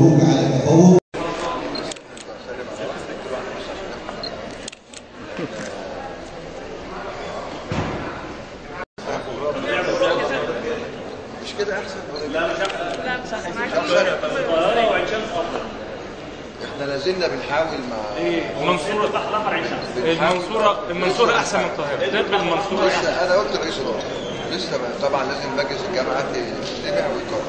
مبروك على التفوق. مش كده احسن إحنا لازلنا بنحاول مع إيه المنصورة تحت الأحمر عين شمس. المنصورة المنصورة أحسن من القاهرة إيه، تقبل المنصورة لسه أنا قلت لرئيس الوزراء لسه طبعا لازم مجلس الجامعات يجتمع ويقرر